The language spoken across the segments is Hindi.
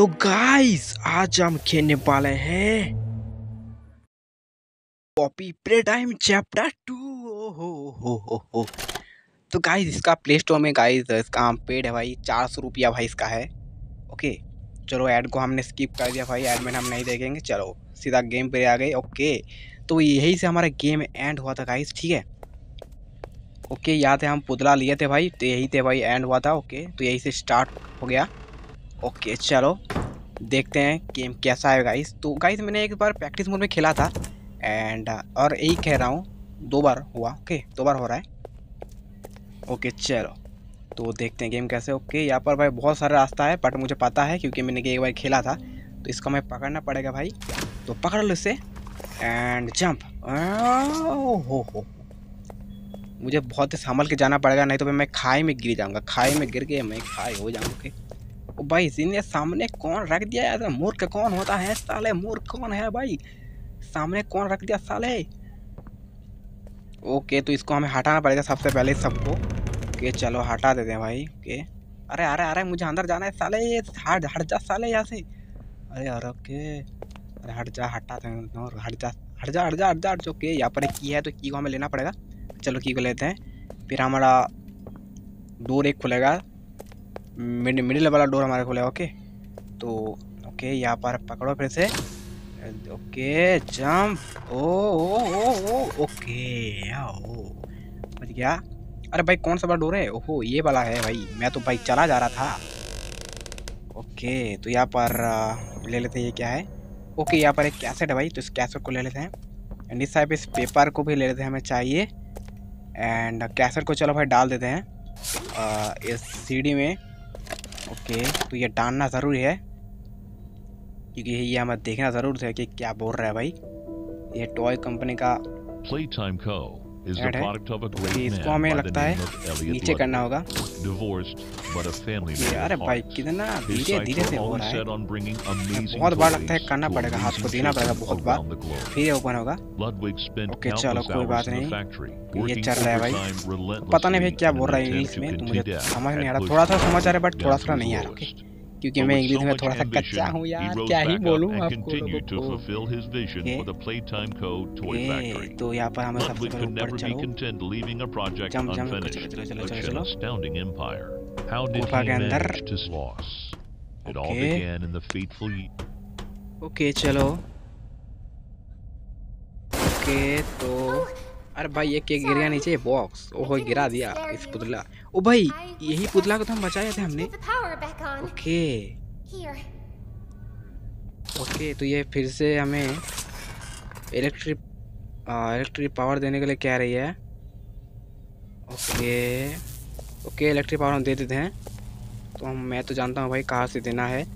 तो गाइस आज हम खेलने वाले हैं Poppy Playtime chapter two हो हो हो। हो तो गाइस इसका प्ले स्टोर में गाइस इसका हम पेड है भाई, चार सौ रुपया भाई इसका है। ओके चलो ऐड को हमने स्किप कर दिया भाई ऐड में हम नहीं देखेंगे। चलो, सीधा गेम पे आ गए। ओके तो यही से हमारा गेम एंड हुआ था गाइस ठीक है? ओके यहाँ थे हम पुतला लिए थे भाई तो यही थे भाई एंड हुआ था। ओके तो यही से स्टार्ट हो गया। ओके, चलो, देखते हैं गेम कैसा है गाइस तो गाइस मैंने एक बार प्रैक्टिस मोड में खेला था एंड और यही कह रहा हूँ, दो बार हुआ ओके दो बार हो रहा है. ओके चलो तो देखते हैं गेम कैसे ओके यहाँ पर भाई बहुत सारा रास्ता है बट मुझे पता है क्योंकि मैंने एक बार खेला था तो इसका मैं पकड़ना पड़ेगा भाई. तो पकड़ लो इसे एंड जंप हो हो. मुझे बहुत संभल के जाना पड़ेगा, नहीं तो मैं खाई में गिर जाऊँगा, खाई में गिर के मैं खाई हो जाऊँगा ओके भाई सीने सामने कौन रख दिया यार? मूर्ख कौन होता है साले? मूर्ख कौन है भाई? सामने कौन रख दिया साले? ओके तो इसको हमें हटाना पड़ेगा सबसे पहले सबको। ओके, चलो हटा देते हैं भाई। ओके। अरे अरे अरे, मुझे अंदर जाना है साले। ये हट हट जा साले यहाँ से। अरे अरे, ओके। अरे, हट जा, हटा दे हट जा हट जा हट जा हट जा हट जा। ओके, यहाँ पर एक की है तो की को हमें लेना पड़ेगा। चलो, की को लेते हैं। फिर हमारा डोर एक खुलेगा। मिड मिडिल वाला डोर हमारा खुलेगा ओके तो ओके यहाँ पर पकड़ो फिर से। ओके जंप ओ ओ ओ ओ ओके ओ बच गया। अरे भाई कौन सा वाला डोर है? ओहो ये वाला है भाई। मैं तो भाई चला जा रहा था। ओके तो यहाँ पर ले लेते हैं ये क्या है? ओके यहाँ पर एक कैसेट है भाई तो इस कैसेट को ले लेते हैं। एंड इस साइड इस पेपर को भी ले लेते हैं हमें चाहिए। एंड कैसेट को चलो भाई डाल देते हैं। आ, इस सीडी में। ओके तो ये डालना ज़रूरी है क्योंकि ये हमें देखना ज़रूर है कि क्या बोल रहा है भाई ये टॉय कंपनी का Playtime Co. एड है इसको हमें लगता है बहुत बार लगता है करना पड़ेगा हाथ को देना पड़ेगा बहुत बार। ओपन होगा। चलो कोई बात नहीं। चल रहा है भाई। पता नहीं भाई क्या बोल रहा में समझ नहीं आ रहा। थोड़ा सा समझ आ रहा है बट थोड़ा सा नहीं आ रहा क्योंकि मैं इंग्लिश में थोड़ा सा कच्चा हूँ यार क्या ही बोलूँ आपको लोगों तो यहाँ पर हमें सबसे पहले ऊपर चलो। जम जम चलो चलो चलो गुफा के चलो। तो अरे भाई ये केक गिर गया नीचे बॉक्स ओहो गिरा दिया इस पुतला। ओ भाई यही पुतला को तो हम बचाए थे हमने। ओके. ओके तो ये फिर से हमें इलेक्ट्रिक इलेक्ट्रिक पावर देने के लिए कह रही है। ओके ओके इलेक्ट्रिक पावर हम दे देते हैं। तो हम मैं तो जानता हूँ भाई कहाँ से देना है।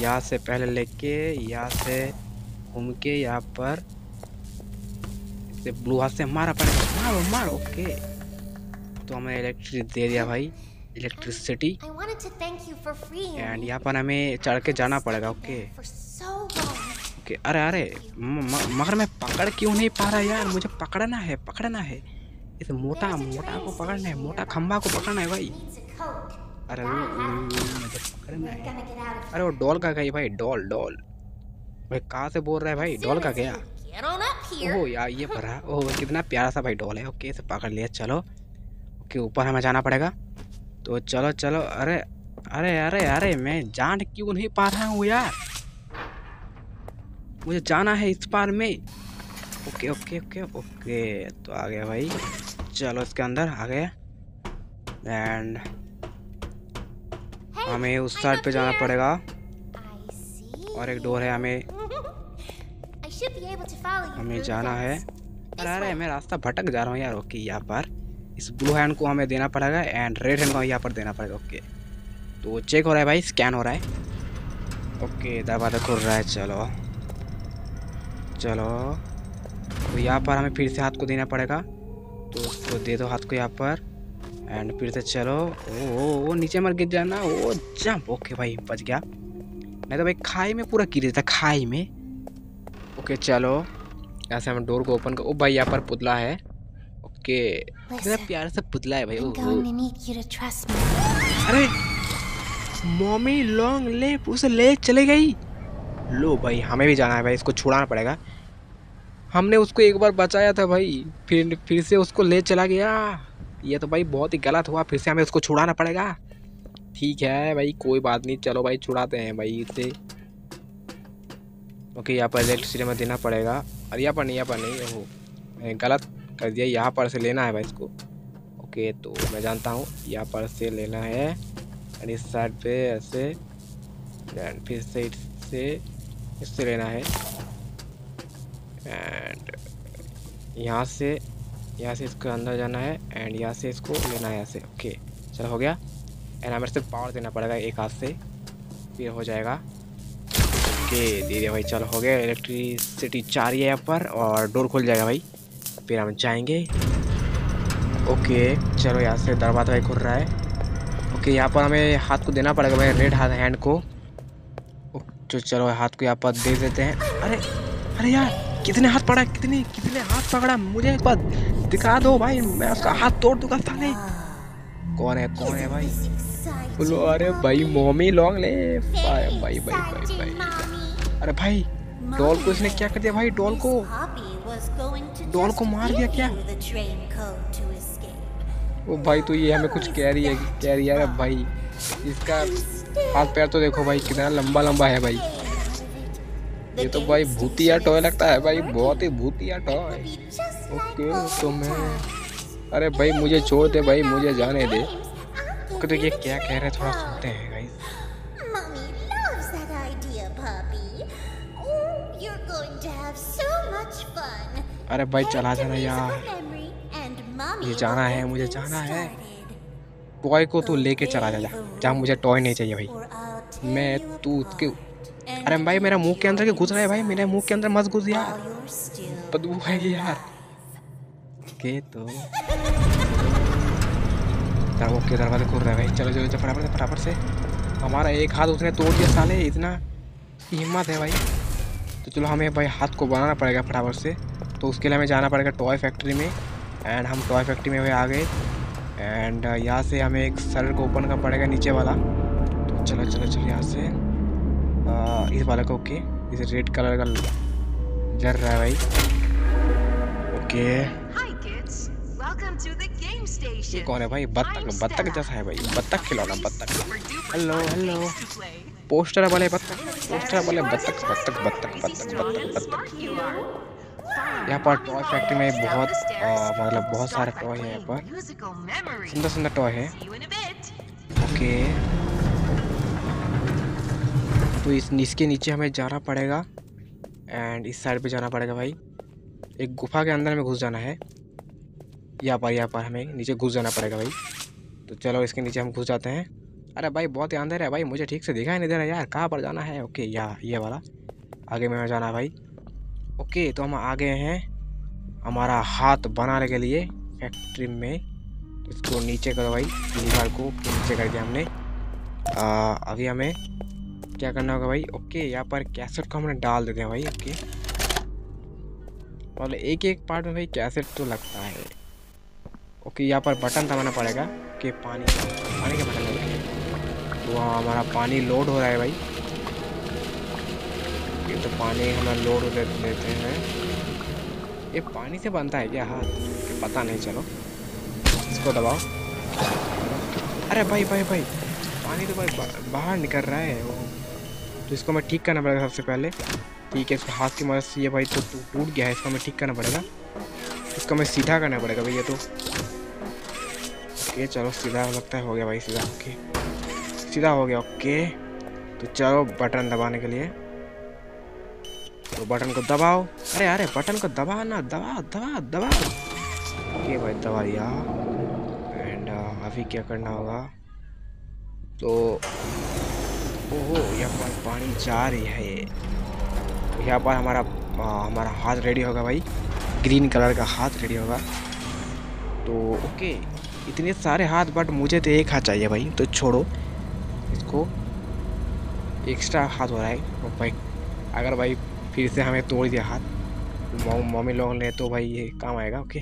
यहाँ से पहले लेके यहाँ से घूम के यहाँ पर ब्लू हाथ से मारा पड़ेगा। मारो मारो ओके। तो हमें इलेक्ट्रिक दे दिया भाई। इलेक्ट्रिसिटी एंड यहाँ पर हमें चढ़ के जाना पड़ेगा ओके. ओके अरे अरे मगर मैं पकड़ क्यों नहीं पा रहा यार? मुझे पकड़ना है पकड़ना है। इस मोटा मोटा को पकड़ना है मोटा खंबा को पकड़ना है भाई. अरे मुझे पकड़ना है। अरे वो डॉल का गई भाई डॉल डॉल। भाई कहाँ से बोल रहा है भाई? डॉल का गया. ओह यार ये भरा। ओह कितना प्यारा सा भाई डॉल है। ओके इसे पकड़ लिया चलो। ओके ऊपर हमें जाना पड़ेगा। तो चलो चलो। अरे अरे अरे अरे मैं जान क्यों नहीं पा रहा हूँ यार? मुझे जाना है इस पार में। Okay okay okay okay. तो आ गया भाई। चलो इसके अंदर आ गया। एंड हमें उस साइड पे जाना पड़ेगा। और एक डोर है हमें। हमें जाना है। अरे अरे मैं रास्ता भटक जा रहा हूँ यार। ओके यहाँ पर। इस ब्लू हैंड को हमें देना पड़ेगा एंड रेड हैंड को यहाँ पर देना पड़ेगा ओके तो चेक हो रहा है भाई स्कैन हो रहा है। ओके दरवाज़ा खुल रहा है चलो। चलो। तो यहाँ पर हमें फिर से हाथ को देना पड़ेगा। तो उसको दे दो हाथ को यहाँ पर। एंड फिर से चलो। ओ ओ, ओ नीचे मर गिर जाना। ओ जंप ओके भाई बच गया। नहीं तो भाई खाई में पूरा गिर जाता खाई में। ओके चलो। ऐसे हम डोर को ओपन कर ओ भाई यहाँ पर पुतला है। ओके कितना प्यारा सा पुतला है भाई me. अरे मॉमी लॉन्ग ले उसे ले चले गई। लो भाई हमें भी जाना है भाई इसको छुड़ाना पड़ेगा। हमने उसको एक बार बचाया था भाई फिर फिर से उसको ले चला गया। ये तो भाई बहुत ही गलत हुआ फिर से हमें उसको छुड़ाना पड़ेगा। ठीक है भाई कोई बात नहीं चलो भाई छुड़ाते हैं भाई इसे। ओके यहाँ पर इलेक्ट्रिसिटी में देना पड़ेगा। और यहाँ पर नहीं यहाँ पर नहीं हो गलत। कर दिया, यहाँ पर से लेना है भाई इसको। ओके तो मैं जानता हूँ, यहाँ पर से लेना है। एंड इस साइड पे ऐसे एंड फिर से इससे इससे लेना है। एंड यहाँ से यहाँ से इसको अंदर जाना है एंड यहाँ से इसको लेना है ऐसे। ओके, चलो हो गया। एंड हमें सिर्फ़ पावर देना पड़ेगा एक हाथ से। फिर हो जाएगा। ओके दे दिया भाई, चलो हो गया। इलेक्ट्रिसिटी रही है यहाँ पर, और डोर खुल जाएगा भाई। फिर हम जाएँगे। ओके, चलो यहाँ से दरवाज़ा भाई खुल रहा है। ओके, यहाँ पर हमें हाथ को देना पड़ेगा भाई, रेड हाथ, हैंड को। तो चलो हाथ को यहाँ पर दे देते हैं। अरे अरे यार, कितने हाथ पड़ा, कितने कितने हाथ पकड़ा मुझे एक बार दिखा दो भाई, मैं उसका हाथ तोड़ दूँगा कौन है कौन है भाई? बोलो, अरे भाई मोमी लॉन्ग ले। भाई भाई भाई भाई अरे भाई डॉल को इसने क्या कर दिया भाई डॉल को? डॉल को मार दिया क्या? ओ भाई तो ये हमें कुछ कह रही है कह रही है भाई इसका हाथ पैर तो देखो भाई कितना लंबा लंबा है भाई। ये तो भाई भूतिया टॉय लगता है भाई बहुत ही भूतिया टॉय। ओके तो मैं अरे भाई मुझे छोड़ दे भाई मुझे जाने दे। ओके तो ये क्या कह रहे थोड़ा सुनते हैं guys. Oh, you're going to have so much fun. अरे भाई चला जाना यार। ये जाना है मुझे जाना है। टॉय को तू लेके चला जा जा। जहाँ मुझे टॉय नहीं चाहिए भाई। मैं तू. उसके अरे भाई मेरा मुँह के अंदर के घुस रहा है भाई? मेरे मुँह के अंदर मत घुस यार। बदबू है ये यार। के तो। ओके दरवाज़ा खुल रहा है भाई। चलो चलो चलो फटाफट से फटाफट से। हमारा एक हाथ उसने तोड़ दिया साले इतना हिम्मत है भाई। तो चलो हमें भाई हाथ को बनाना पड़ेगा फटाफट से। तो उसके लिए हमें जाना पड़ेगा टॉय फैक्ट्री में एंड हम टॉय फैक्ट्री में भाई आ गए एंड यहाँ से हमें एक सर को ओपन करना पड़ेगा नीचे वाला। तो चलो चलो चलो यहाँ से आ, इस वाले को ओके इस रेड कलर का जर रहा है भाई। ओके ये कौन है भाई? बत्तख बत्तख जैसा है भाई। बत्तख खिलौना बत्तख। to play. पोस्टर वाले बत्तख पोस्टर वाले बत्तख बत्तख बत्तख बत्तख बत्तख बत्तख. यहाँ पर टॉय फैक्ट्री में बहुत आ, मतलब बहुत सारे टॉय हैं यहाँ पर. सुंदर सुंदर टॉय है. ओके। तो इस इसके नीचे हमें जाना पड़ेगा। एंड इस साइड पे जाना पड़ेगा भाई। एक गुफा के अंदर में घुस जाना है। यहाँ पर यहाँ पर हमें नीचे घुस जाना पड़ेगा भाई। तो चलो इसके नीचे हम घुस जाते हैं। अरे भाई बहुत ही अंदर है भाई। मुझे ठीक से दिखाई नहीं दे रहा यार। कहाँ पर जाना है? ओके यहाँ ये वाला। आगे में जाना है भाई। ओके तो हम आ गए हैं हमारा हाथ बनाने के लिए फैक्ट्री में। इसको नीचे करो भाई लीवर को नीचे कर दिया हमने। आ, अभी हमें क्या करना होगा भाई? ओके यहाँ पर कैसेट को हमने डाल देते हैं भाई ओके। मतलब एक एक पार्ट में भाई कैसेट तो लगता है। ओके यहाँ पर बटन दबाना पड़ेगा कि पानी पानी का बटन तो हमारा पानी लोड हो रहा है भाई। ये तो पानी हमें लोड दे देते हैं। ये पानी से बनता है क्या? हाथ पता नहीं, चलो। इसको दबाओ। अरे भाई भाई भाई, पानी तो भाई बाहर निकल रहा है वो। तो इसको मैं ठीक करना पड़ेगा सबसे पहले। ठीक है, इसको हाथ की मदद से ये भाई तो टूट गया है, इसको हमें ठीक करना पड़ेगा। इसको हमें सीधा करना पड़ेगा भैया तो। ओके, चलो, सीधा लगता है, हो गया भाई, सीधा। ओके। सीधा हो गया, ओके। तो चलो, बटन दबाने के लिए। तो बटन को दबाओ। अरे अरे बटन को दबा ना दबा दबा दबा। ओके भाई दबा दिया। एंड अभी क्या करना होगा? तो ओहो यहाँ पर पानी जा रही है। ये यहाँ पर हमारा आ, हमारा हाथ रेडी होगा भाई। ग्रीन कलर का हाथ रेडी होगा। तो ओके इतने सारे हाथ बट मुझे तो एक हाथ चाहिए भाई तो छोड़ो। इसको एक्स्ट्रा हाथ हो रहा है। भाई अगर भाई फिर से हमें तोड़ दिया हाथ। मम्मी लोग ले तो भाई ये काम आएगा ओके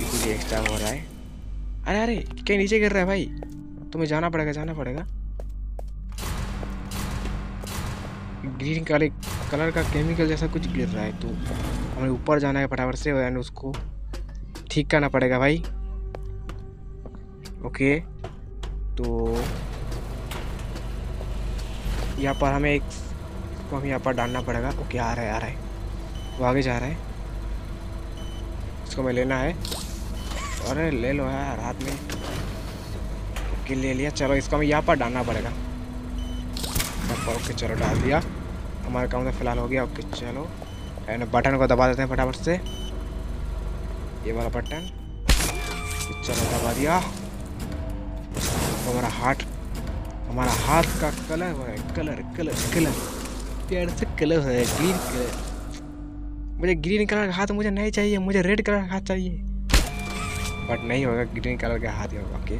कुछ एक्स्ट्रा हो रहा है। अरे अरे कहीं नीचे गिर रहा है भाई? तुम्हें जाना पड़ेगा जाना पड़ेगा। ग्रीन काले कलर का केमिकल जैसा कुछ गिर रहा है तो हमें ऊपर जाना है फटाफट से यानी उसको ठीक करना पड़ेगा भाई। ओके तो यहाँ पर हमें एक को हमें यहाँ पर डालना पड़ेगा। ओके, आ रहा है, आ रहा है। वो आगे जा रहा है। इसको हमें लेना है। अरे, ले लो यार, हाथ में। ओके, ले लिया। चलो, इसको हमें यहाँ पर डालना पड़ेगा। पर, ओके, चलो, डाल दिया। हमारा काम तो फ़िलहाल हो गया। ओके, चलो। एंड बटन को दबा देते हैं फटाफट से। ये वाला बटन चलो, दबा दिया। हमारा हाथ हमारा हाथ का कलर कलर कलर कलर प्यार से कलर हो ग्रीन कलर। मुझे ग्रीन कलर का हाथ मुझे नहीं चाहिए मुझे रेड कलर का हाथ चाहिए। बट नहीं होगा ग्रीन कलर का हाथ ही होगा ओके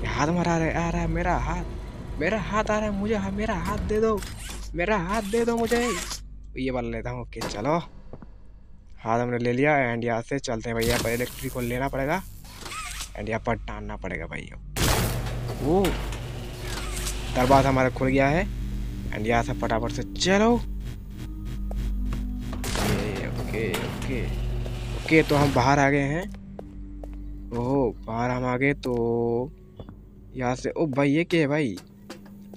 कि हाथ हमारा आ रहा है है मेरा हाथ मेरा हाथ आ रहा है मुझे हा, मेरा हाथ दे दो मेरा हाथ दे दो मुझे। ये वाला लेता हूँ ओके चलो। हाथ हमने ले लिया एंड यहाँ से चलते हैं भैया पर इलेक्ट्रिक को लेना पड़ेगा एंड यहाँ पर टानना पड़ेगा भाई वो दरवाज़ा हमारा खुल गया है। एंड यहाँ से फटाफट से चलो ओके ओके ओके ओके तो हम बाहर आ गए हैं। ओह बाहर हम आ गए तो यहाँ से ओ भाई ये क्या है भाई?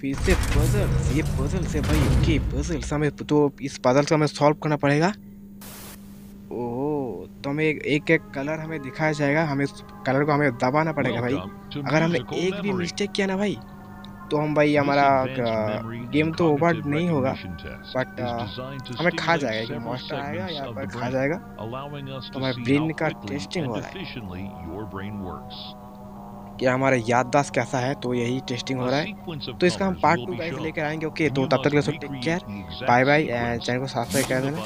फिर से पजल ये पजल से भाई ओके पजल हमें तो इस पजल से हमें सॉल्व करना पड़ेगा। ओह तो हमें एक एक, एक कलर हमें दिखाया जाएगा हमें कलर को हमें दबाना पड़ेगा भाई। अगर हमने एक भी मिस्टेक किया ना भाई तो हम भाई हमारा गेम तो ओवर नहीं होगा बट uh, हमें खा जाएगा कि मॉन्स्टर आएगा या पर खा जाएगा तो हमारे ब्रेन का टेस्टिंग हो रहा है। कि हमारा याददाश्त कैसा है तो यही टेस्टिंग हो रहा है। तो इसका हम पार्ट टू गाइस लेकर आएँगे ओके तो तब तक के लिए so take care bye bye and channel को सब्सक्राइब कर देना।